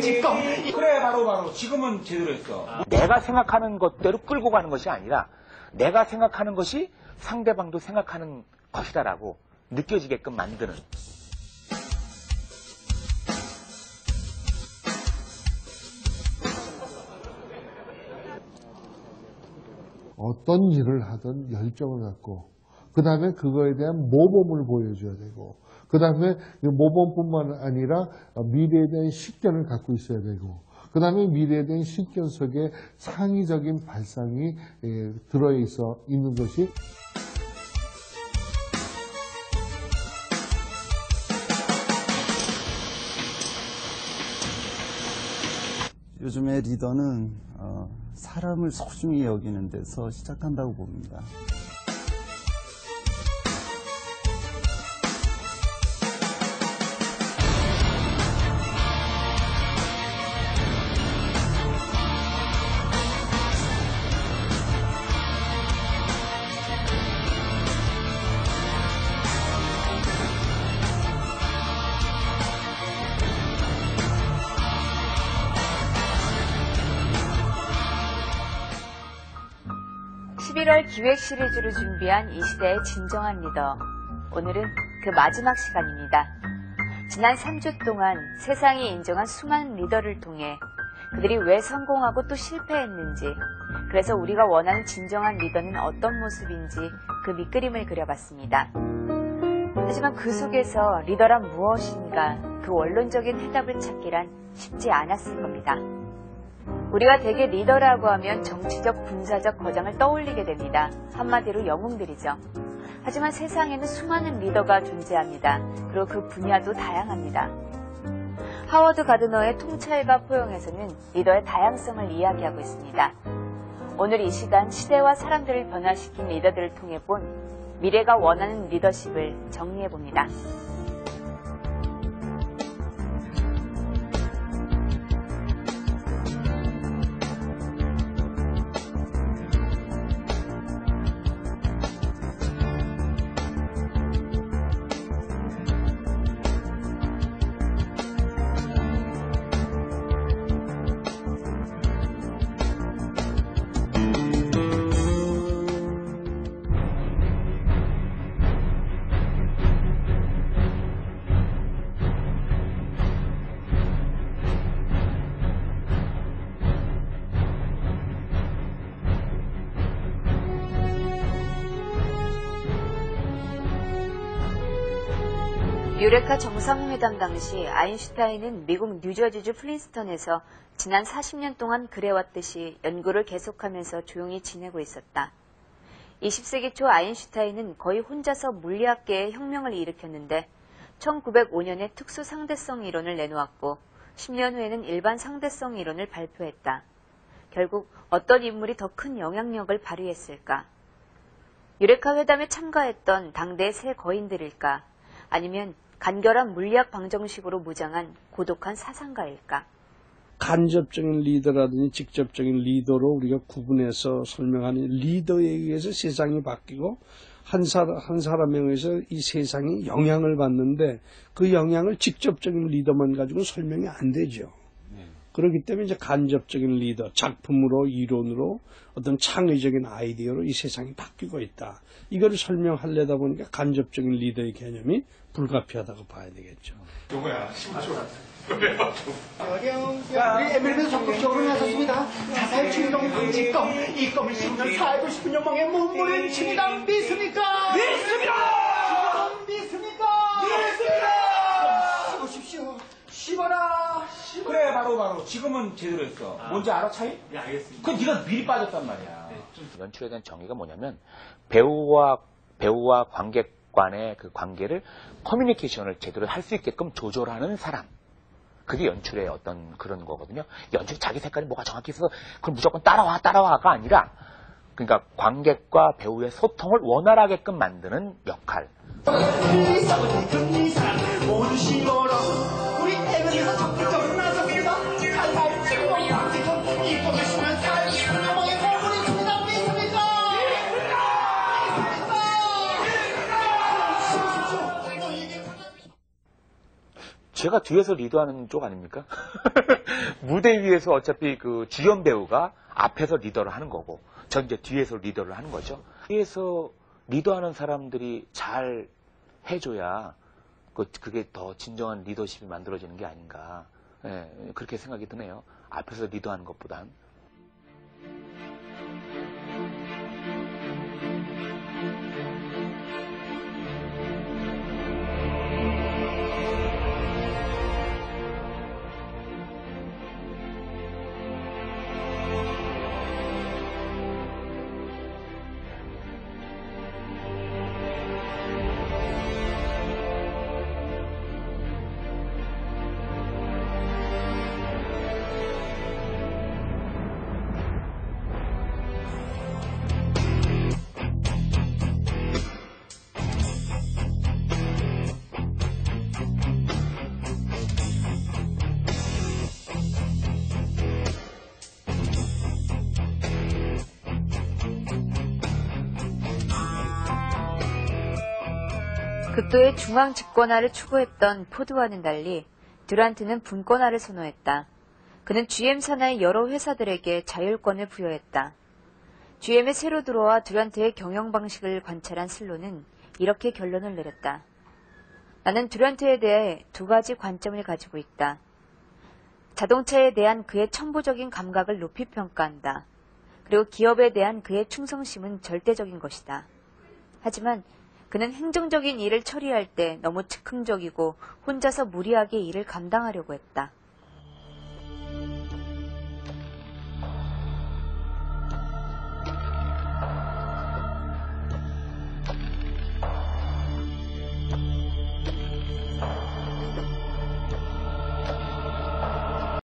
지금 그래 바로 바로. 지금은 제대로 했어. 내가 생각하는 것대로 끌고 가는 것이 아니라 내가 생각하는 것이 상대방도 생각하는 것이다라고 느껴지게끔 만드는. 어떤 일을 하든 열정을 갖고 그 다음에 그거에 대한 모범을 보여줘야 되고 그 다음에 모범뿐만 아니라 미래에 대한 식견을 갖고 있어야 되고 그 다음에 미래에 대한 식견 속에 창의적인 발상이 예, 들어있어 있는 것이 요즘의 리더는 어, 사람을 소중히 여기는 데서 시작한다고 봅니다. 십일 월 기획 시리즈로 준비한 이 시대의 진정한 리더. 오늘은 그 마지막 시간입니다. 지난 3주 동안 세상이 인정한 수많은 리더를 통해 그들이 왜 성공하고 또 실패했는지, 그래서 우리가 원하는 진정한 리더는 어떤 모습인지 그 밑그림을 그려봤습니다. 하지만 그 속에서 리더란 무엇인가 그 원론적인 해답을 찾기란 쉽지 않았을 겁니다. 우리가 대개 리더라고 하면 정치적, 군사적 거장을 떠올리게 됩니다. 한마디로 영웅들이죠. 하지만 세상에는 수많은 리더가 존재합니다. 그리고 그 분야도 다양합니다. 하워드 가드너의 통찰과 포용에서는 리더의 다양성을 이야기하고 있습니다. 오늘 이 시간 시대와 사람들을 변화시킨 리더들을 통해 본 미래가 원하는 리더십을 정리해 봅니다. 유레카 정상회담 당시 아인슈타인은 미국 뉴저지주 프린스턴에서 지난 40년 동안 그래왔듯이 연구를 계속하면서 조용히 지내고 있었다. 20세기 초 아인슈타인은 거의 혼자서 물리학계의 혁명을 일으켰는데 1905년에 특수 상대성 이론을 내놓았고 10년 후에는 일반 상대성 이론을 발표했다. 결국 어떤 인물이 더 큰 영향력을 발휘했을까? 유레카 회담에 참가했던 당대의 새 거인들일까? 아니면 간결한 물리학 방정식으로 무장한 고독한 사상가일까? 간접적인 리더라든지 직접적인 리더로 우리가 구분해서 설명하는 리더에 의해서 세상이 바뀌고 한 사람, 한 사람에 의해서 이 세상이 영향을 받는데 그 영향을 직접적인 리더만 가지고 설명이 안 되죠. 그렇기 때문에 이제 간접적인 리더, 작품으로, 이론으로, 어떤 창의적인 아이디어로 이 세상이 바뀌고 있다. 이거를 설명하려다 보니까 간접적인 리더의 개념이 불가피하다고 봐야 되겠죠. 우리 에밀리도 적극적으로 나섰습니다. 자살 충동 방지껌 이 껌을 씹으면 살고 싶은 욕망에 몸부림 칩니다. 믿습니까? 믿습니다. 믿습니까? 믿습니다. 씹으십시오. 씹어라. 바로 지금은 제대로 했어. 뭔지 알아 차이? 네 알겠습니다. 그 네가 미리 빠졌단 말이야. 연출에 대한 정의가 뭐냐면 배우와 배우와 관객관의 그 관계를 커뮤니케이션을 제대로 할 수 있게끔 조절하는 사람. 그게 연출의 어떤 그런 거거든요. 연출이 자기 색깔이 뭐가 정확히 있어서 그걸 무조건 따라와 따라와가 아니라 그러니까 관객과 배우의 소통을 원활하게끔 만드는 역할. 제가 뒤에서 리더하는 쪽 아닙니까? 무대 위에서 어차피 그 주연 배우가 앞에서 리더를 하는 거고, 전 이제 뒤에서 리더를 하는 거죠. 뒤에서 리더하는 사람들이 잘 해줘야 그, 그게 더 진정한 리더십이 만들어지는 게 아닌가. 예, 그렇게 생각이 드네요. 앞에서 리더하는 것보단. 극도의 중앙 집권화를 추구했던 포드와는 달리 듀란트는 분권화를 선호했다. 그는 GM 산하의 여러 회사들에게 자율권을 부여했다. GM에 새로 들어와 듀란트의 경영 방식을 관찰한 슬로는 이렇게 결론을 내렸다. 나는 듀란트에 대해 두 가지 관점을 가지고 있다. 자동차에 대한 그의 천부적인 감각을 높이 평가한다. 그리고 기업에 대한 그의 충성심은 절대적인 것이다. 하지만 그는 행정적인 일을 처리할 때 너무 즉흥적이고 혼자서 무리하게 일을 감당하려고 했다.